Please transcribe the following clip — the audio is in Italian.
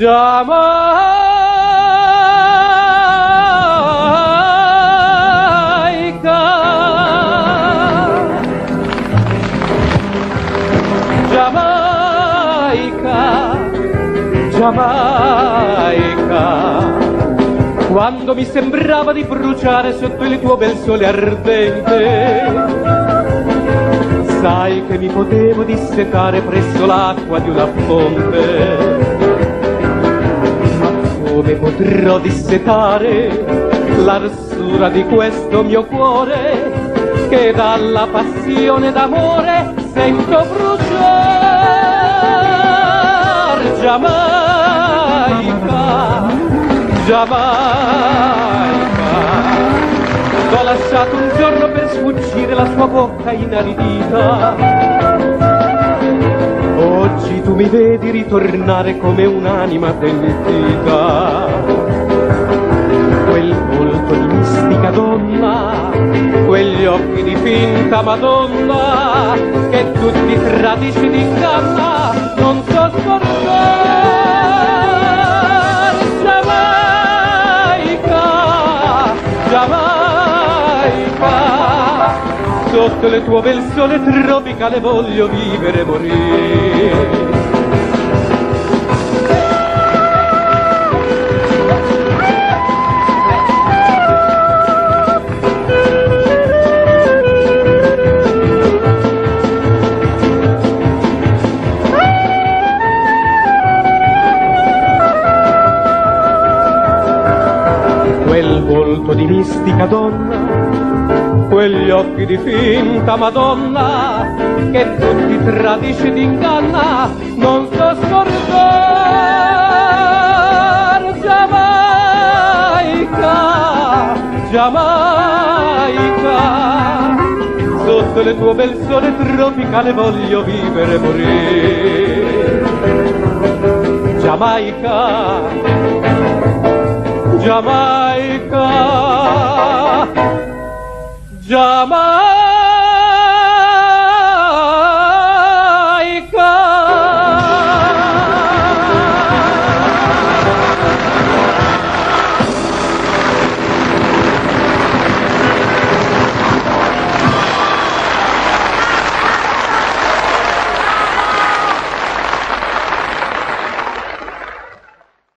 Giamaica, Giamaica, quando mi sembrava di bruciare sotto il tuo bel sole ardente. Sai che mi potevo dissetare presso l'acqua di una fonte. Come potrò dissetare l'arsura di questo mio cuore che dalla passione d'amore sento bruciare Giamaica, Giamaica T'ho lasciato un giorno per sfuggire la sua bocca inaridita Oggi tu mi vedi ritornare come un'anima pentita Quel volto di mistica donna quegli occhi di finta Madonna che tutti tradisci di canna non so scordare Giamaica, Giamaica sotto le tue bel sole tropicale voglio vivere e morire. Di mistica donna, quegli occhi di finta Madonna, che tutti tradisci d'inganna, non so scordare Giamaica, Giamaica, sotto le tue bel sole tropicale voglio vivere e morire. Giamaica, Jamaica Jama